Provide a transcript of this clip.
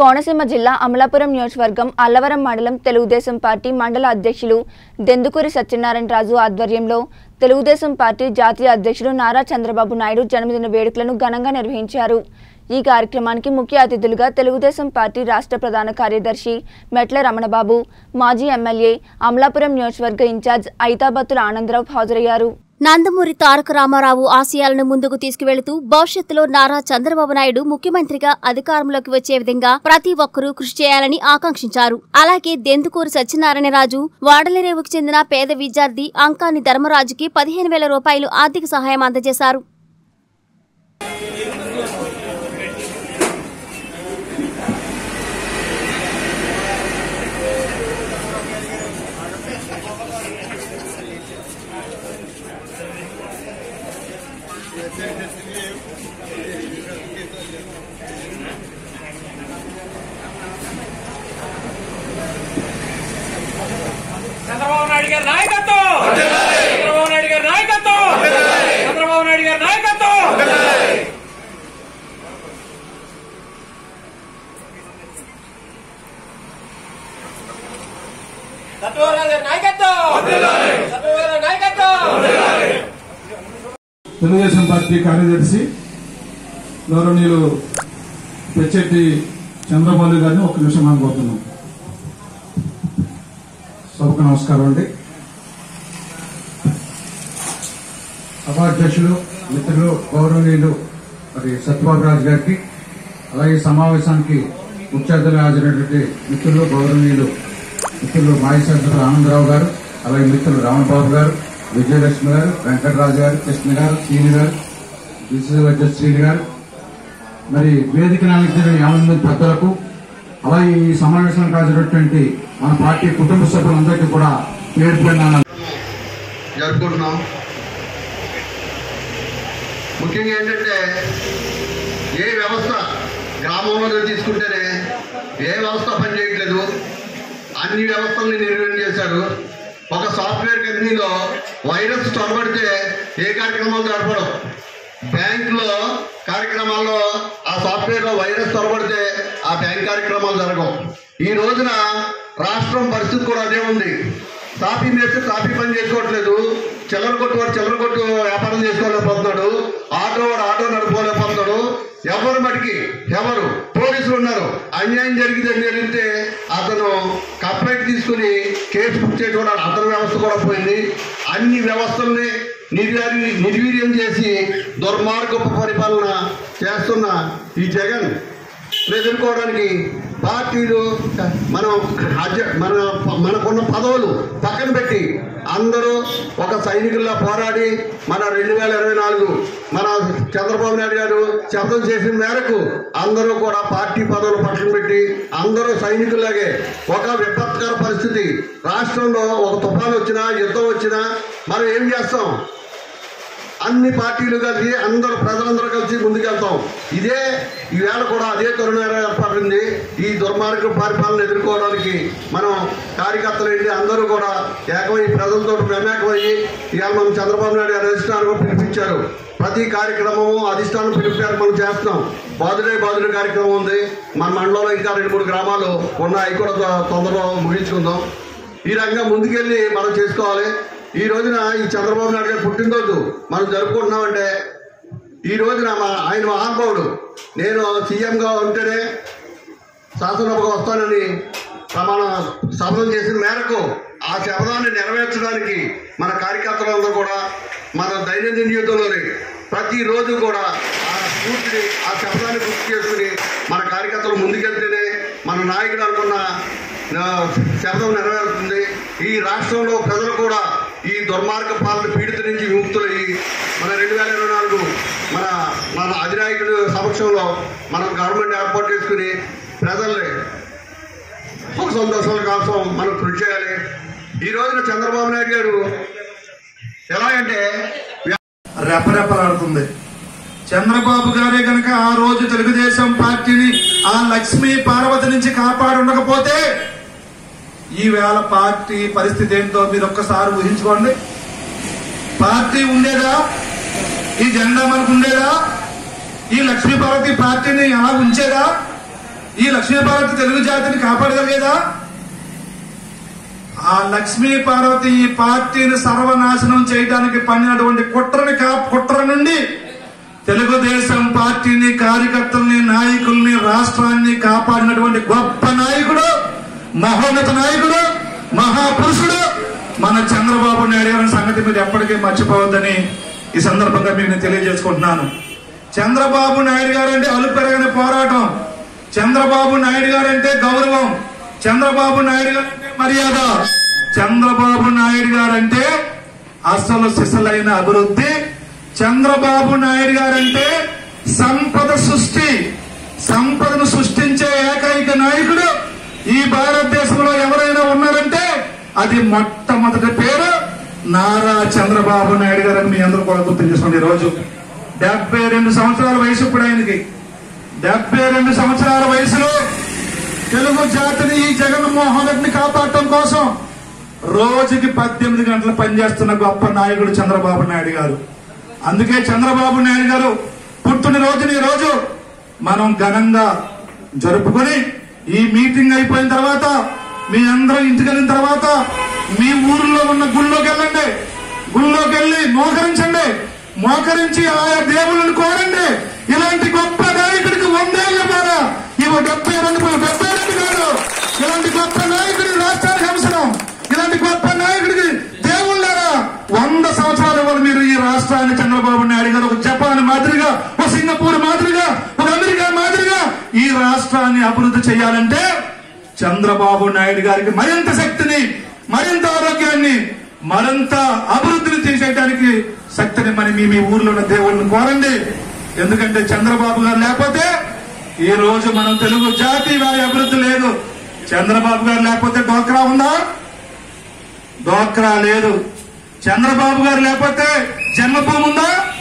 కోనసీమ జిల్లా అమలాపురం నియోజకవర్గం అల్లవరం మండలం తెలుగుదేశం పార్టీ మండల అధ్యక్షులు దెందుకూరి సత్యనారాయణ రాజు ఆధ్వర్యంలో తెలుగుదేశం పార్టీ జాతీయ అధ్యక్షులు నారా చంద్రబాబు నాయుడు జన్మదిన వేడుకలను ఘనంగా నిర్వహించారు. ఈ కార్యక్రమానికి ముఖ్య అతిథులుగా తెలుగుదేశం పార్టీ రాష్ట్ర ప్రధాన కార్యదర్శి మెట్ల రమణబాబు మాజీ ఎమ్మెల్యే అమలాపురం నియోజకవర్గ ఇన్ఛార్జ్ ఐతాబత్తుల ఆనందరావు హాజరయ్యారు. నందమూరి తారక రామారావు ఆశయాలను ముందుకు తీసుకువెళుతూ భవిష్యత్తులో నారా చంద్రబాబు నాయుడు ముఖ్యమంత్రిగా అధికారంలోకి వచ్చే విధంగా ప్రతి ఒక్కరూ కృషి చేయాలని ఆకాంక్షించారు. అలాగే దెందుకూరు సత్యనారాయణరాజు వాడలరేవుకు చెందిన పేద విద్యార్థి అంకాని ధర్మరాజుకి పదిహేను వేల రూపాయలు ఆర్థిక సహాయం అందజేశారు. చంద్రబాబు నాయుడు గారి నాయకత్వం చంద్రబాబు నాయుడు గారి నాయకత్వం చంద్రబాబు నాయుడు గారి నాయకత్వం చంద్రబాబు నాయుడు గారి నాయకత్వం చంద్రబాబు గారి నాయకత్వం తెలుగుదేశం పార్టీ కార్యదర్శి గౌరవనీయులు పెచ్చెట్టి చంద్రబాబు గారిని ఒక నిమిషం అనుకోతున్నాం సభకు నమస్కారం అండి. సభాధ్యక్షులు మిత్రులు గౌరవనీయులు మరి సత్యబాబు గారికి అలాగే సమావేశానికి ముఖ్యార్థులు హాజరైనటువంటి మిత్రులు గౌరవనీయులు మిత్రులు మాజీ శాసకులు ఆనందరావు గారు అలాగే మిత్రులు రామబాబు గారు విజయలక్ష్మి గారు వెంకటరాజు గారు కృష్ణ గారు శ్రీని గారు డిసిసి అధ్యక్షుడు శ్రీని గారు. మరి వేదిక నాయకులు యాభై మంది పెద్దలకు అలాగే ఈ సమావేశానికి హాజరైనటువంటి మన పార్టీ కుటుంబ సభ్యులందరికీ కూడా పేరు జరుపుకుంటున్నాం. ముఖ్యంగా ఏంటంటే ఏ వ్యవస్థ గ్రామంలో తీసుకుంటేనే ఏ వ్యవస్థ పనిచేయట్లేదు అన్ని వ్యవస్థల్ని నిర్వహణ చేశారు. ఒక సాఫ్ట్వేర్ కంపెనీలో వైరస్ చొరబడితే ఏ కార్యక్రమాలు జరపడం? బ్యాంకులో కార్యక్రమాల్లో ఆ సాఫ్ట్వేర్లో వైరస్ చొరబడితే ఆ బ్యాంక్ కార్యక్రమాలు జరగవు. ఈ రోజున రాష్ట్రం పరిస్థితి కూడా అదే ఉంది. కాపీ మేస్తే కాపీ పని చేసుకోవట్లేదు. చిల్లర కొట్టు వాడు చిల్లర కొట్టు వ్యాపారం చేసుకోలేకపోతున్నాడు. ఆటో వాడు ఆటో నడుపుకోలేకపోతున్నాడు ఎవరు మటుకి? ఎవరు? పోలీసులు ఉన్నారు. అన్యాయం జరిగితే జరిగితే అతను కంప్లైంట్ తీసుకుని కేసు బుక్ చేసుకోవడానికి అతని వ్యవస్థ కూడా పోయింది. అన్ని వ్యవస్థల్ని నిర్వీ నిర్వీర్యం చేసి దుర్మార్గపు పరిపాలన చేస్తున్న ఈ జగన్. ఎదుర్కోవడానికి పార్టీలు మనం మన మనకున్న పదవులు పక్కన పెట్టి అందరూ ఒక సైనికుల్లో పోరాడి మన రెండు వేల ఇరవై నాలుగు మన చంద్రబాబు నాయుడు గారు శబ్దం చేసిన మేరకు అందరూ కూడా పార్టీ పదవులు పక్కన పెట్టి అందరూ సైనికులాగే ఒక విపత్కర పరిస్థితి. రాష్ట్రంలో ఒక తుఫాను వచ్చినా యుద్ధం వచ్చినా మనం ఏం చేస్తాం? అన్ని పార్టీలు కలిసి అందరూ ప్రజలందరూ కలిసి ముందుకెళ్తాం. ఇదే ఈవేళ కూడా అదే తరుణం ఏర్పడింది ఈ దుర్మార్గ పరిపాలన ఎదుర్కోవడానికి మనం కార్యకర్తలు ఏంటి అందరూ కూడా ఏకమై ప్రజలతో ప్రమేకమయ్యి ఇవాళ మనం చంద్రబాబు నాయుడు గారు అధిష్టానం పిలిపించారు. ప్రతి కార్యక్రమము అధిష్టానం పిలిపారు మనం చేస్తున్నాం. బాధుడే బాధుడే కార్యక్రమం ఉంది. మన మండలంలో ఇంకా రెండు మూడు గ్రామాలు ఉన్నాయి. కూడా తొందరలో ముగించుకుందాం. ఈ రంగం ముందుకెళ్ళి మనం చేసుకోవాలి. ఈ రోజున ఈ చంద్రబాబు నాయుడు గారి పుట్టినరోజు మనం జరుపుకుంటున్నామంటే ఈ రోజున మా ఆయన మహానుభావుడు. నేను సీఎంగా ఉంటేనే శాసనసభకు వస్తానని ప్రమాణ శపథం చేసిన మేరకు ఆ శపథాన్ని నెరవేర్చడానికి మన కార్యకర్తలందరూ కూడా మన దైనందిన జీవితంలోని ప్రతిరోజు కూడా ఆ స్ఫూర్తిని ఆ శపథాన్ని గుర్తు చేసుకుని మన కార్యకర్తలు ముందుకెళ్తేనే మన నాయకుడు అనుకున్న శబ్దం శపథం నెరవేరుతుంది. ఈ రాష్ట్రంలో ప్రజలు కూడా ఈ దుర్మార్గ పాలన పీడిత నుంచి విముక్తులయ్యి మన రెండు వేల ఇరవై నాలుగు మన మన అధినాయకుడు సమక్షంలో మనం గవర్నమెంట్ ఏర్పాటు చేసుకుని ప్రజల్ని సుఖ సంతోషాల కోసం మనం కృషి చేయాలి. ఈ రోజున చంద్రబాబు నాయుడు గారు ఎలాగంటే రెపరెపలాడుతుంది. చంద్రబాబు గారే గనక ఆ రోజు తెలుగుదేశం పార్టీని ఆ లక్ష్మీ పార్వతి నుంచి కాపాడుండకపోతే ఈవేళ పార్టీ పరిస్థితి ఏంటో మీరు ఒక్కసారి ఊహించుకోండి. పార్టీ ఉండేదా? ఈ జెండా మనకు ఉండేదా? ఈ లక్ష్మీపార్వతి పార్టీని అలా ఉంచేదా? ఈ లక్ష్మీపార్వతి తెలుగు జాతిని కాపాడగలిగేదా? ఆ లక్ష్మీ పార్వతి ఈ పార్టీని సర్వనాశనం చేయడానికి పన్నినటువంటి కుట్రని కా కుట్ర నుండి తెలుగుదేశం పార్టీని కార్యకర్తల్ని నాయకుల్ని రాష్ట్రాన్ని కాపాడినటువంటి గొప్ప నాయకుడు మహోన్నత నాయకుడు మహాపురుషుడు. మన చంద్రబాబు నాయుడు గారి సంగతి మీరు ఎప్పటికీ మర్చిపోవద్దని ఈ సందర్భంగా మీకు నేను తెలియజేసుకుంటున్నాను. చంద్రబాబు నాయుడు గారు అంటే అలుపెరగని పోరాటం. చంద్రబాబు నాయుడు గారు అంటే గౌరవం. చంద్రబాబు నాయుడు గారు అంటే మర్యాద. చంద్రబాబు నాయుడు గారు అంటే అసలు సిసలైన అభివృద్ధి. చంద్రబాబు నాయుడు గారంటే సంపద సృష్టి. సంపదను సృష్టించే ఏకైక నాయకుడు ఈ భారతదేశంలో ఎవరైనా ఉన్నారంటే అది మొట్టమొదటి పేరు నారా చంద్రబాబు నాయుడు గారని మీ అందరూ కూడా గుర్తు చేసుకోండి రోజు. డెబ్బై రెండు సంవత్సరాల వయసు ఇప్పుడు ఆయనకి. డెబ్బై రెండు సంవత్సరాల వయసులో తెలుగు జాతిని ఈ జగన్మోహన్ రెడ్డిని కాపాడటం కోసం రోజుకి పద్దెనిమిది గంటలు పనిచేస్తున్న గొప్ప నాయకుడు చంద్రబాబు నాయుడు గారు. అందుకే చంద్రబాబు నాయుడు గారు పుట్టిన రోజుని ఈ రోజు మనం ఘనంగా జరుపుకొని ఈ మీటింగ్ అయిపోయిన తర్వాత మీ అందరూ ఇంటికి వెళ్ళిన తర్వాత మీ ఊర్లో ఉన్న గుళ్ళోకి వెళ్ళండి. గుళ్ళోకి వెళ్ళి మోకరించండి. మోకరించి ఆయా దేవుళ్ళని కోరండి. ఇలాంటి గొప్ప నాయకుడికి వందేళ్ళ ద్వారా ఇవి డెబ్బై రెండు డెబ్బై రెండు కాదు. ఇలాంటి గొప్ప నాయకుడి రాష్ట్రానికి అవసరం. ఇలాంటి గొప్ప నాయకుడికి దేవుళ్ళారా. వంద సంవత్సరాల వరకు మీరు ఈ రాష్ట్రాన్ని చంద్రబాబు నాయుడు గారు ఒక జపాన్ మాదిరిగా ఒక సింగపూర్ మాదిరిగా ఒక అమెరికా మాదిరిగా ఈ రాష్ట్రాన్ని అభివృద్ధి చేయాలంటే చంద్రబాబు నాయుడు గారికి మరింత శక్తిని మరింత ఆరోగ్యాన్ని మరింత అభివృద్ధిని చేసేయడానికి శక్తిని మరి మీ మీ ఊర్లో ఉన్న దేవుళ్ళని కోరండి. ఎందుకంటే చంద్రబాబు గారు లేకపోతే ఈ రోజు మనం తెలుగు జాతి వారి అభివృద్ధి లేదు. చంద్రబాబు గారు లేకపోతే డోక్రా ఉందా? డోక్రా లేదు. చంద్రబాబు గారు లేకపోతే జన్మభూమి ఉందా?